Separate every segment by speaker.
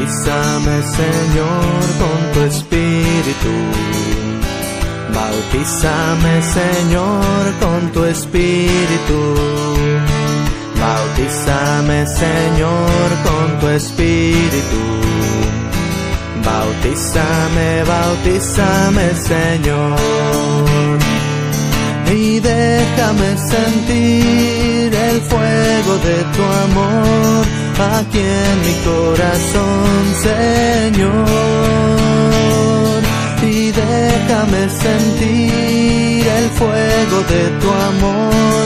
Speaker 1: Bautízame Señor con tu espíritu. Bautízame Señor con tu espíritu. Bautízame Señor con tu espíritu. Bautízame, bautízame Señor. Y déjame sentir el fuego de tu amor aquí en mi corazón, Señor. Y déjame sentir el fuego de tu amor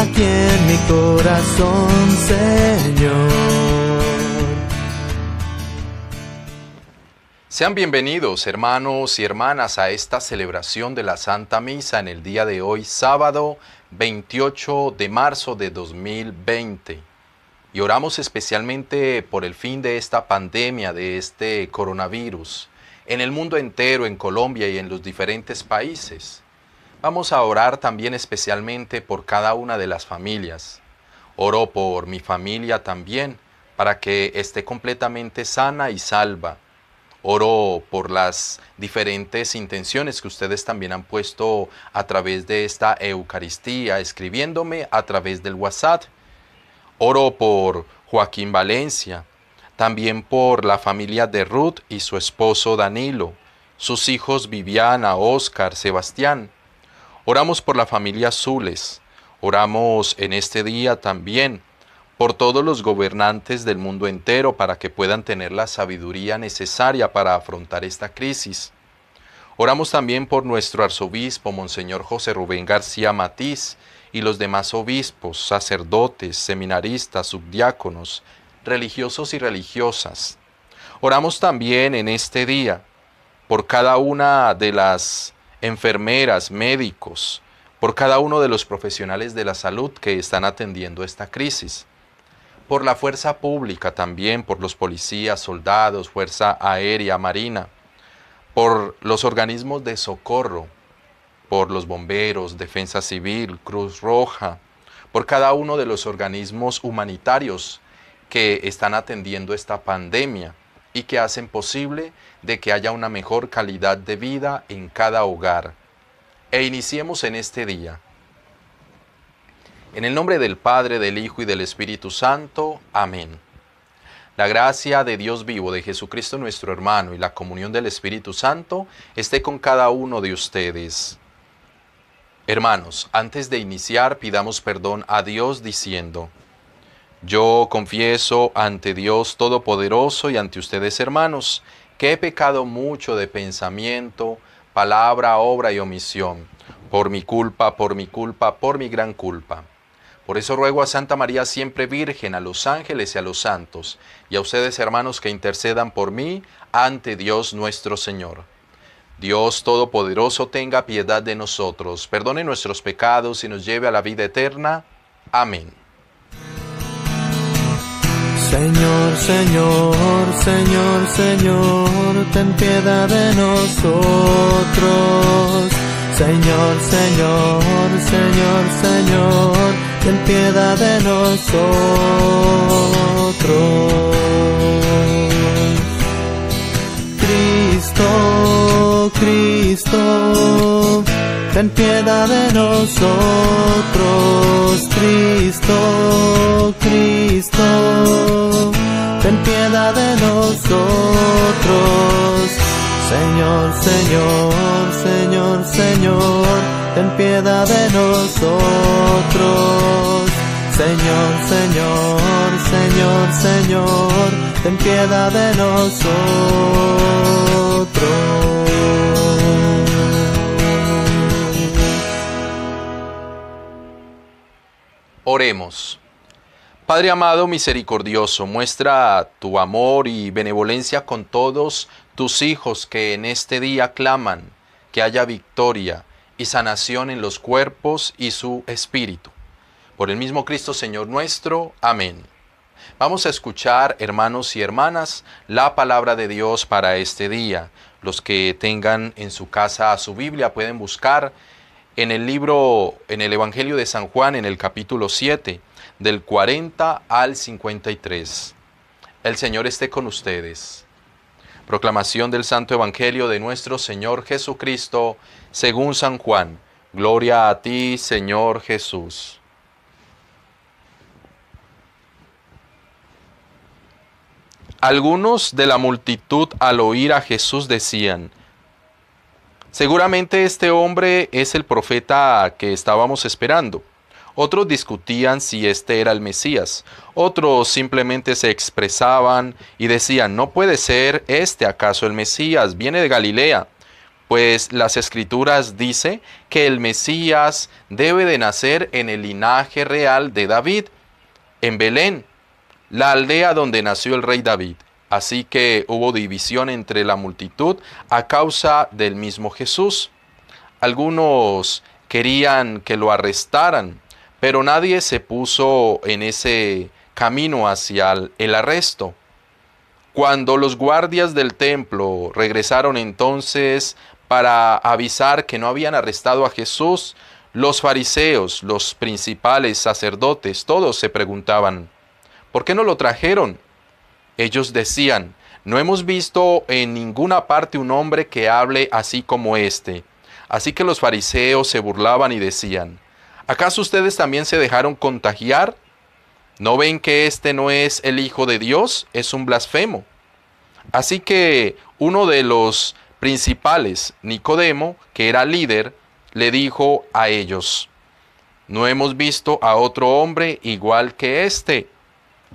Speaker 1: aquí en mi corazón, Señor.
Speaker 2: Sean bienvenidos hermanos y hermanas a esta celebración de la Santa Misa en el día de hoy, sábado 28 de marzo de 2020. Y oramos especialmente por el fin de esta pandemia, de este coronavirus, en el mundo entero, en Colombia y en los diferentes países. Vamos a orar también especialmente por cada una de las familias. Oro por mi familia también, para que esté completamente sana y salva Oro por las diferentes intenciones que ustedes también han puesto a través de esta Eucaristía, escribiéndome a través del WhatsApp. Oro por Joaquín Valencia, también por la familia de Ruth y su esposo Danilo, sus hijos Viviana, Oscar, Sebastián. Oramos por la familia Zules. Oramos en este día también por todos los gobernantes del mundo entero para que puedan tener la sabiduría necesaria para afrontar esta crisis. Oramos también por nuestro arzobispo, Monseñor José Rubén García Matiz, y los demás obispos, sacerdotes, seminaristas, subdiáconos, religiosos y religiosas. Oramos también en este día por cada una de las enfermeras, médicos, por cada uno de los profesionales de la salud que están atendiendo esta crisis por la fuerza pública también, por los policías, soldados, fuerza aérea, marina, por los organismos de socorro, por los bomberos, defensa civil, Cruz Roja, por cada uno de los organismos humanitarios que están atendiendo esta pandemia y que hacen posible de que haya una mejor calidad de vida en cada hogar. E iniciemos en este día en el nombre del Padre, del Hijo y del Espíritu Santo. Amén. La gracia de Dios vivo, de Jesucristo nuestro hermano, y la comunión del Espíritu Santo esté con cada uno de ustedes. Hermanos, antes de iniciar, pidamos perdón a Dios diciendo, Yo confieso ante Dios Todopoderoso y ante ustedes, hermanos, que he pecado mucho de pensamiento, palabra, obra y omisión, por mi culpa, por mi culpa, por mi gran culpa. Por eso ruego a Santa María siempre Virgen, a los ángeles y a los santos, y a ustedes hermanos que intercedan por mí ante Dios nuestro Señor. Dios Todopoderoso tenga piedad de nosotros, perdone nuestros pecados y nos lleve a la vida eterna. Amén.
Speaker 1: Señor, Señor, Señor, Señor, ten piedad de nosotros. Señor, Señor, Señor, Señor, ten piedad de nosotros. Cristo, ten piedad de nosotros. Cristo, Cristo, ten piedad de nosotros. Señor, Señor, Señor, Señor, ten piedad de nosotros. Señor, Señor, Señor, Señor, ten piedad de nosotros.
Speaker 2: Oremos. Padre amado, misericordioso, muestra tu amor y benevolencia con todos tus hijos que en este día claman que haya victoria y sanación en los cuerpos y su espíritu. Por el mismo Cristo Señor nuestro. Amén. Vamos a escuchar, hermanos y hermanas, la palabra de Dios para este día. Los que tengan en su casa su Biblia pueden buscar en el libro, en el Evangelio de San Juan, en el capítulo 7 del 40 al 53. El Señor esté con ustedes. Proclamación del Santo Evangelio de nuestro Señor Jesucristo, según San Juan. Gloria a ti, Señor Jesús. Algunos de la multitud al oír a Jesús decían, seguramente este hombre es el profeta que estábamos esperando. Otros discutían si este era el Mesías. Otros simplemente se expresaban y decían, no puede ser este acaso el Mesías, viene de Galilea. Pues las escrituras dice que el Mesías debe de nacer en el linaje real de David, en Belén, la aldea donde nació el rey David. Así que hubo división entre la multitud a causa del mismo Jesús. Algunos querían que lo arrestaran, pero nadie se puso en ese camino hacia el arresto. Cuando los guardias del templo regresaron entonces para avisar que no habían arrestado a Jesús, los fariseos, los principales sacerdotes, todos se preguntaban, ¿por qué no lo trajeron? Ellos decían, no hemos visto en ninguna parte un hombre que hable así como este. Así que los fariseos se burlaban y decían, ¿Acaso ustedes también se dejaron contagiar? ¿No ven que este no es el Hijo de Dios? Es un blasfemo. Así que uno de los principales, Nicodemo, que era líder, le dijo a ellos, no hemos visto a otro hombre igual que este.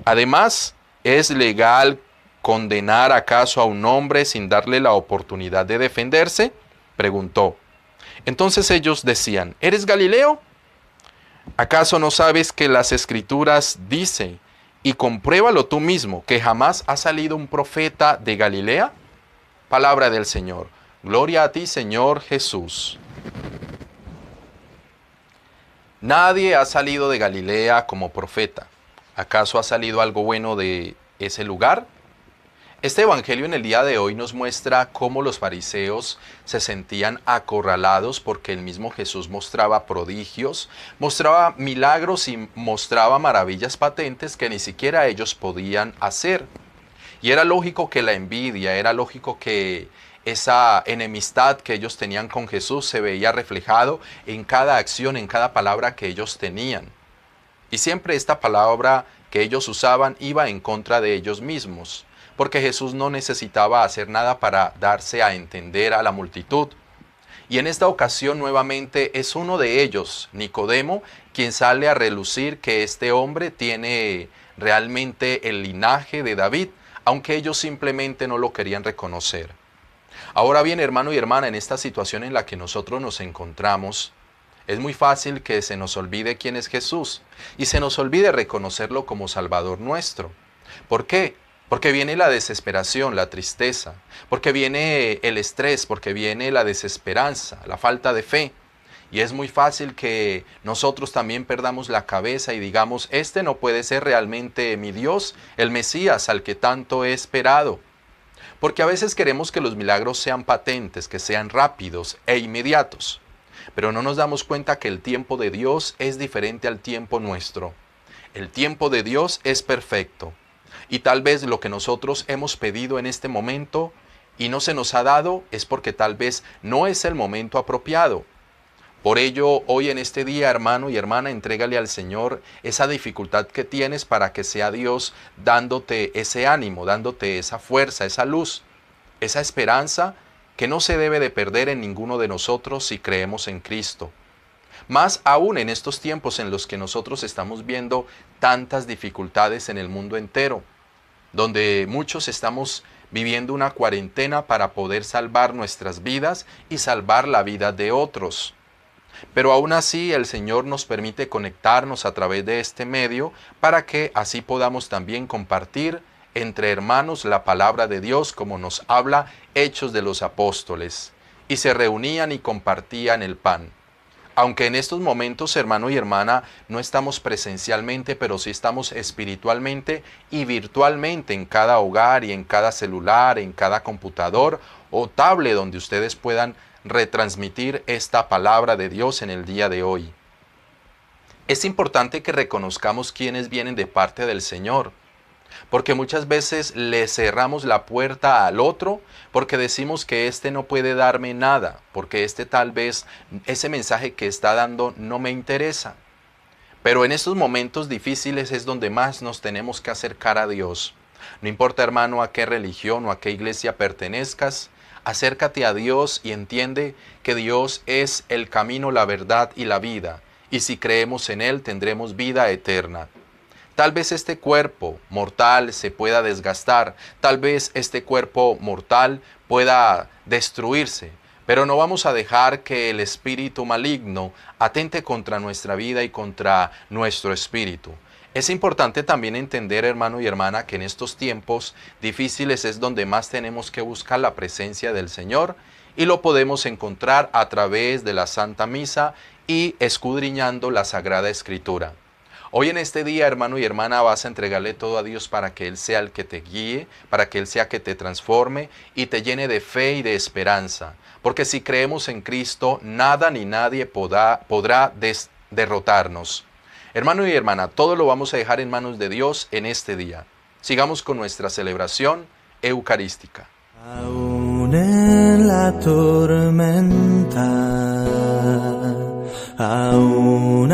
Speaker 2: Además, ¿es legal condenar acaso a un hombre sin darle la oportunidad de defenderse? preguntó. Entonces ellos decían, ¿eres Galileo? ¿Acaso no sabes que las escrituras dice, y compruébalo tú mismo, que jamás ha salido un profeta de Galilea? Palabra del Señor. Gloria a ti, Señor Jesús. Nadie ha salido de Galilea como profeta. ¿Acaso ha salido algo bueno de ese lugar? Este Evangelio en el día de hoy nos muestra cómo los fariseos se sentían acorralados porque el mismo Jesús mostraba prodigios, mostraba milagros y mostraba maravillas patentes que ni siquiera ellos podían hacer. Y era lógico que la envidia, era lógico que esa enemistad que ellos tenían con Jesús se veía reflejado en cada acción, en cada palabra que ellos tenían. Y siempre esta palabra que ellos usaban iba en contra de ellos mismos porque Jesús no necesitaba hacer nada para darse a entender a la multitud. Y en esta ocasión nuevamente es uno de ellos, Nicodemo, quien sale a relucir que este hombre tiene realmente el linaje de David, aunque ellos simplemente no lo querían reconocer. Ahora bien, hermano y hermana, en esta situación en la que nosotros nos encontramos, es muy fácil que se nos olvide quién es Jesús y se nos olvide reconocerlo como Salvador nuestro. ¿Por qué? porque viene la desesperación, la tristeza, porque viene el estrés, porque viene la desesperanza, la falta de fe. Y es muy fácil que nosotros también perdamos la cabeza y digamos, este no puede ser realmente mi Dios, el Mesías al que tanto he esperado. Porque a veces queremos que los milagros sean patentes, que sean rápidos e inmediatos. Pero no nos damos cuenta que el tiempo de Dios es diferente al tiempo nuestro. El tiempo de Dios es perfecto. Y tal vez lo que nosotros hemos pedido en este momento y no se nos ha dado es porque tal vez no es el momento apropiado. Por ello, hoy en este día, hermano y hermana, entrégale al Señor esa dificultad que tienes para que sea Dios dándote ese ánimo, dándote esa fuerza, esa luz, esa esperanza que no se debe de perder en ninguno de nosotros si creemos en Cristo. Más aún en estos tiempos en los que nosotros estamos viendo tantas dificultades en el mundo entero donde muchos estamos viviendo una cuarentena para poder salvar nuestras vidas y salvar la vida de otros. Pero aún así el Señor nos permite conectarnos a través de este medio para que así podamos también compartir entre hermanos la palabra de Dios como nos habla Hechos de los Apóstoles. Y se reunían y compartían el pan. Aunque en estos momentos, hermano y hermana, no estamos presencialmente, pero sí estamos espiritualmente y virtualmente en cada hogar y en cada celular, en cada computador o tablet donde ustedes puedan retransmitir esta palabra de Dios en el día de hoy. Es importante que reconozcamos quienes vienen de parte del Señor. Porque muchas veces le cerramos la puerta al otro porque decimos que éste no puede darme nada, porque este tal vez ese mensaje que está dando no me interesa. Pero en estos momentos difíciles es donde más nos tenemos que acercar a Dios. No importa hermano a qué religión o a qué iglesia pertenezcas, acércate a Dios y entiende que Dios es el camino, la verdad y la vida, y si creemos en Él tendremos vida eterna. Tal vez este cuerpo mortal se pueda desgastar, tal vez este cuerpo mortal pueda destruirse, pero no vamos a dejar que el espíritu maligno atente contra nuestra vida y contra nuestro espíritu. Es importante también entender, hermano y hermana, que en estos tiempos difíciles es donde más tenemos que buscar la presencia del Señor y lo podemos encontrar a través de la Santa Misa y escudriñando la Sagrada Escritura. Hoy en este día, hermano y hermana, vas a entregarle todo a Dios para que Él sea el que te guíe, para que Él sea que te transforme y te llene de fe y de esperanza. Porque si creemos en Cristo, nada ni nadie podrá, derrotarnos. Hermano y hermana, todo lo vamos a dejar en manos de Dios en este día. Sigamos con nuestra celebración eucarística.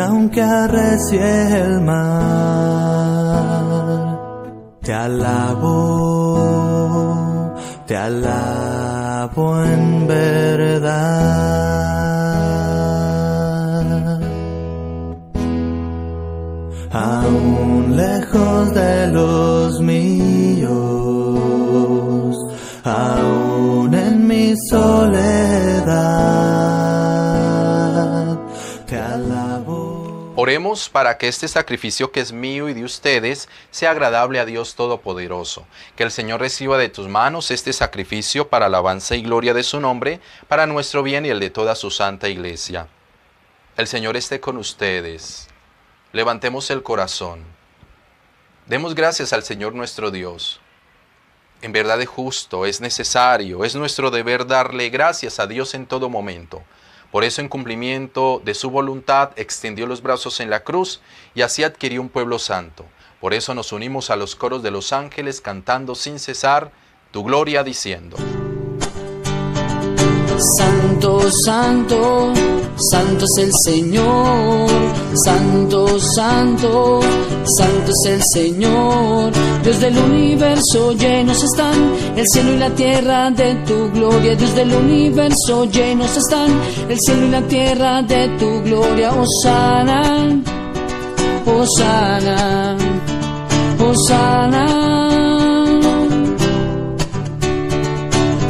Speaker 1: Aunque arrecie el mar. Te alabo, te alabo en verdad.
Speaker 2: Oremos para que este sacrificio que es mío y de ustedes sea agradable a Dios Todopoderoso. Que el Señor reciba de tus manos este sacrificio para alabanza y gloria de su nombre, para nuestro bien y el de toda su santa iglesia. El Señor esté con ustedes. Levantemos el corazón. Demos gracias al Señor nuestro Dios. En verdad es justo, es necesario, es nuestro deber darle gracias a Dios en todo momento por eso en cumplimiento de su voluntad extendió los brazos en la cruz y así adquirió un pueblo santo. Por eso nos unimos a los coros de los ángeles cantando sin cesar tu gloria diciendo.
Speaker 3: Santo, santo, santo es el Señor, santo, santo, santo es el Señor. Dios del universo llenos están el cielo y la tierra de tu gloria. Dios del universo llenos están el cielo y la tierra de tu gloria. Osana, Osana, Osana.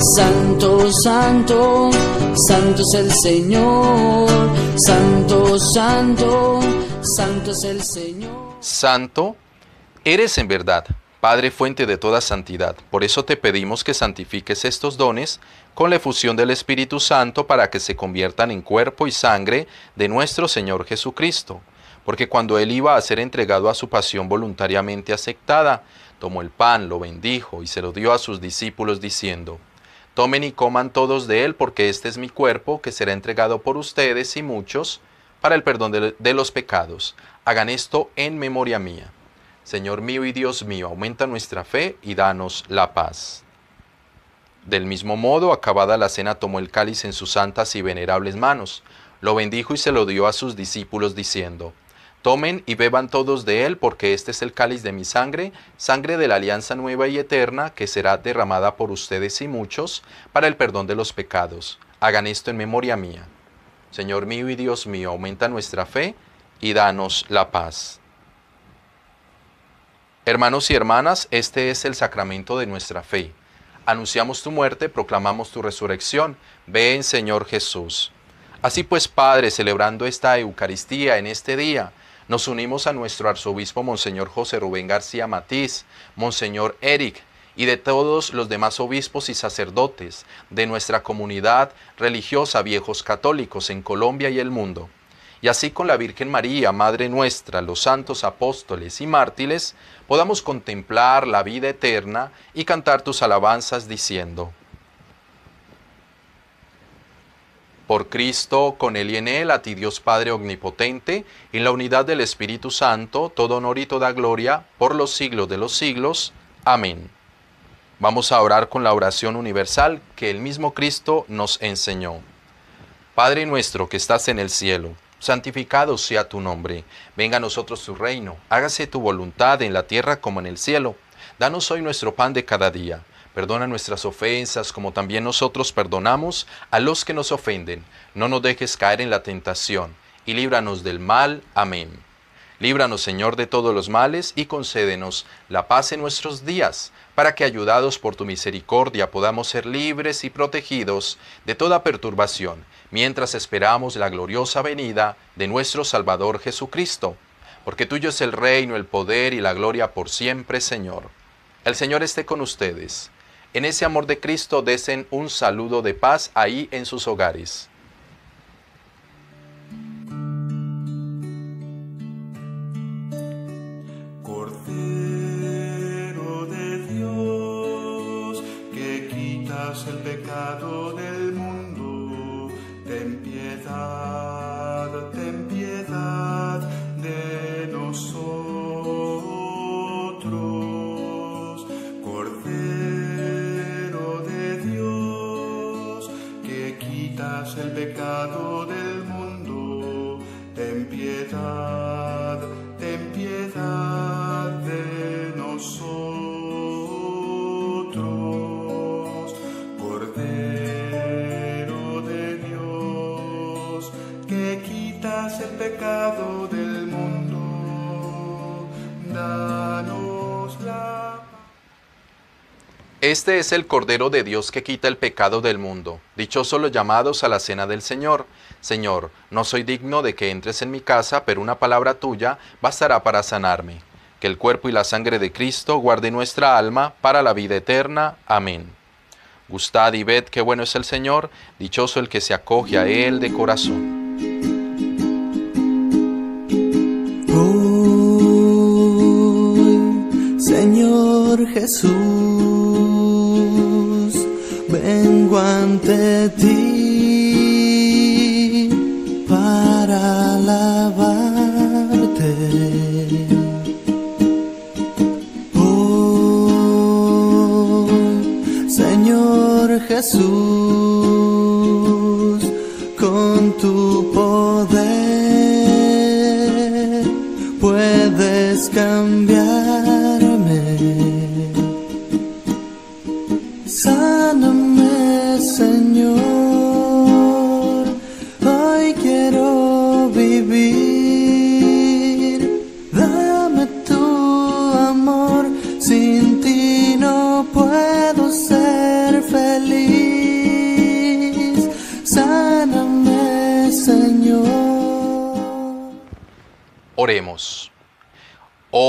Speaker 3: Santo, santo, santo es el Señor. Santo, santo, santo es el Señor.
Speaker 2: Santo, eres en verdad, Padre fuente de toda santidad. Por eso te pedimos que santifiques estos dones con la efusión del Espíritu Santo para que se conviertan en cuerpo y sangre de nuestro Señor Jesucristo. Porque cuando Él iba a ser entregado a su pasión voluntariamente aceptada, tomó el pan, lo bendijo y se lo dio a sus discípulos diciendo, Tomen y coman todos de él, porque este es mi cuerpo, que será entregado por ustedes y muchos para el perdón de, los pecados. Hagan esto en memoria mía. Señor mío y Dios mío, aumenta nuestra fe y danos la paz. Del mismo modo, acabada la cena, tomó el cáliz en sus santas y venerables manos, lo bendijo y se lo dio a sus discípulos, diciendo, Tomen y beban todos de él, porque este es el cáliz de mi sangre, sangre de la alianza nueva y eterna, que será derramada por ustedes y muchos, para el perdón de los pecados. Hagan esto en memoria mía. Señor mío y Dios mío, aumenta nuestra fe y danos la paz. Hermanos y hermanas, este es el sacramento de nuestra fe. Anunciamos tu muerte, proclamamos tu resurrección. Ven, Señor Jesús. Así pues, Padre, celebrando esta Eucaristía en este día, nos unimos a nuestro arzobispo Monseñor José Rubén García Matiz, Monseñor Eric y de todos los demás obispos y sacerdotes de nuestra comunidad religiosa viejos católicos en Colombia y el mundo. Y así con la Virgen María, Madre nuestra, los santos apóstoles y mártires, podamos contemplar la vida eterna y cantar tus alabanzas diciendo, Por Cristo, con Él y en Él, a ti Dios Padre Omnipotente, en la unidad del Espíritu Santo, todo honor y toda gloria, por los siglos de los siglos. Amén. Vamos a orar con la oración universal que el mismo Cristo nos enseñó. Padre nuestro que estás en el cielo, santificado sea tu nombre, venga a nosotros tu reino, hágase tu voluntad en la tierra como en el cielo. Danos hoy nuestro pan de cada día Perdona nuestras ofensas como también nosotros perdonamos a los que nos ofenden. No nos dejes caer en la tentación y líbranos del mal. Amén. Líbranos, Señor, de todos los males y concédenos la paz en nuestros días, para que, ayudados por tu misericordia, podamos ser libres y protegidos de toda perturbación, mientras esperamos la gloriosa venida de nuestro Salvador Jesucristo. Porque tuyo es el reino, el poder y la gloria por siempre, Señor. El Señor esté con ustedes en ese amor de Cristo desen un saludo de paz ahí en sus hogares.
Speaker 1: Cordero de Dios, que quitas el pecado del pecado del mundo, ten piedad, ten piedad de nosotros. Cordero de Dios, que quitas el pecado
Speaker 2: Este es el Cordero de Dios que quita el pecado del mundo. Dichosos los llamados a la cena del Señor. Señor, no soy digno de que entres en mi casa, pero una palabra tuya bastará para sanarme. Que el cuerpo y la sangre de Cristo guarde nuestra alma para la vida eterna. Amén. Gustad y ved qué bueno es el Señor, dichoso el que se acoge a Él de corazón.
Speaker 1: Hoy, Señor Jesús, vengo ante ti para alabarte. Hoy, Señor Jesús, con tu poder puedes cambiarme.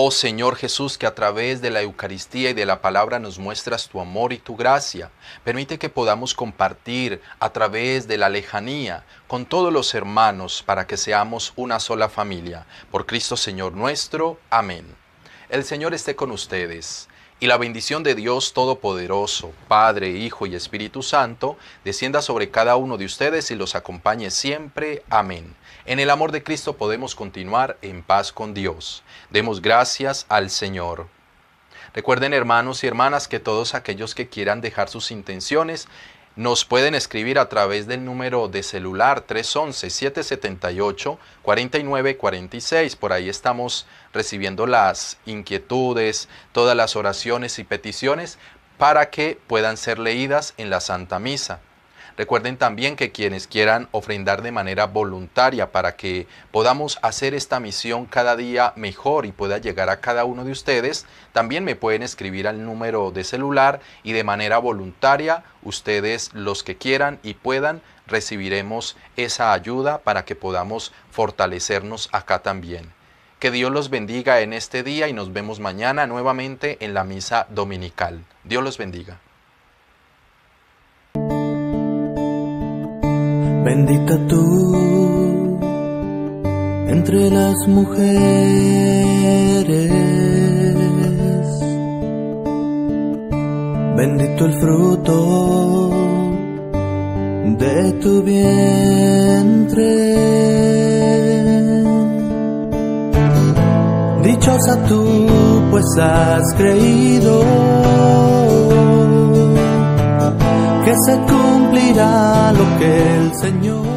Speaker 2: Oh Señor Jesús, que a través de la Eucaristía y de la palabra nos muestras tu amor y tu gracia, permite que podamos compartir a través de la lejanía con todos los hermanos para que seamos una sola familia. Por Cristo Señor nuestro. Amén. El Señor esté con ustedes. Y la bendición de Dios Todopoderoso, Padre, Hijo y Espíritu Santo, descienda sobre cada uno de ustedes y los acompañe siempre. Amén. En el amor de Cristo podemos continuar en paz con Dios. Demos gracias al Señor. Recuerden hermanos y hermanas que todos aquellos que quieran dejar sus intenciones nos pueden escribir a través del número de celular 311-778-4946. Por ahí estamos recibiendo las inquietudes, todas las oraciones y peticiones para que puedan ser leídas en la Santa Misa. Recuerden también que quienes quieran ofrendar de manera voluntaria para que podamos hacer esta misión cada día mejor y pueda llegar a cada uno de ustedes, también me pueden escribir al número de celular y de manera voluntaria ustedes los que quieran y puedan recibiremos esa ayuda para que podamos fortalecernos acá también. Que Dios los bendiga en este día y nos vemos mañana nuevamente en la misa dominical. Dios los bendiga.
Speaker 1: Bendita tú entre las mujeres. Bendito el fruto de tu vientre. Dichosa tú, pues has creído que se cumplirá lo que el Señor